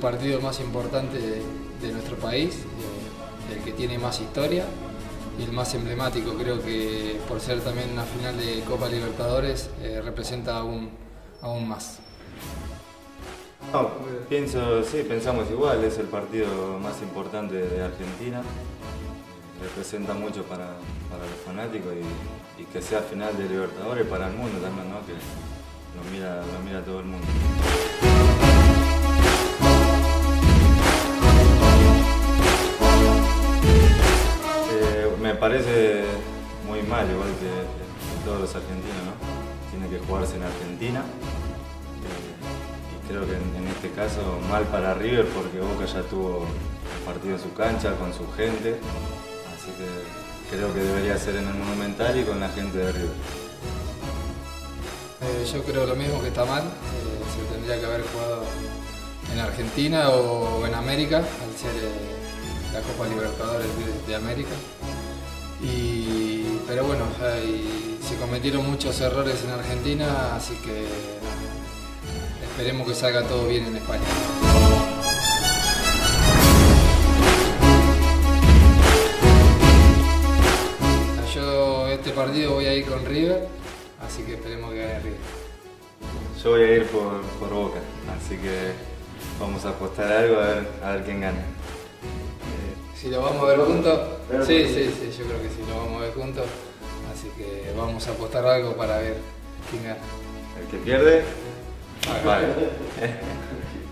partido más importante de, nuestro país, el que tiene más historia y el más emblemático. Creo que por ser también una final de Copa Libertadores eh, representa aún, aún más. Pienso, sí, pensamos igual, es el partido más importante de Argentina, representa mucho para, para los fanáticos y, y que sea final de Libertadores para el mundo también, ¿no? que lo mira, lo mira todo el mundo. Parece muy mal, igual que todos los argentinos, ¿no? Tiene que jugarse en Argentina. Eh, y creo que en, este caso mal para River porque Boca ya tuvo partido en su cancha, con su gente. Así que creo que debería ser en el Monumental y con la gente de River. Eh, yo creo lo mismo que está mal, eh, se tendría que haber jugado en Argentina o en América, al ser la Copa Libertadores de América. Y, pero bueno, se cometieron muchos errores en Argentina, así que esperemos que salga todo bien en España. Yo este partido voy a ir con River, así que esperemos que gane River. Yo voy a ir por, por Boca, así que vamos a apostar algo a ver, a ver quién gana. Si lo vamos a ver juntos, sí, sí, sí, yo creo que sí, lo vamos a ver juntos, así que vamos a apostar algo para ver quién gana. El que pierde, vale.